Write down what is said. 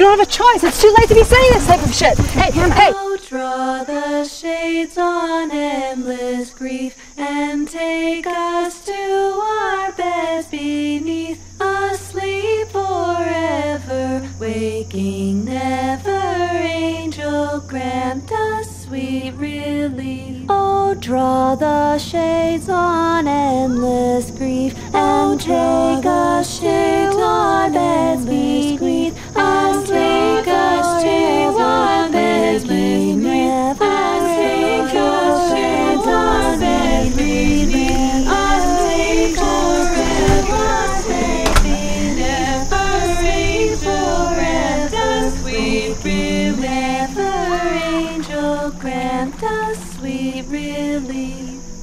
don't have a choice. It's too late to be saying this type of shit. Hey, hey. Oh, draw the shades on endless grief and take us to our beds beneath, asleep forever, waking never. Angel, grant us sweet relief. Oh, draw the shades on endless angel grant us sweet relief.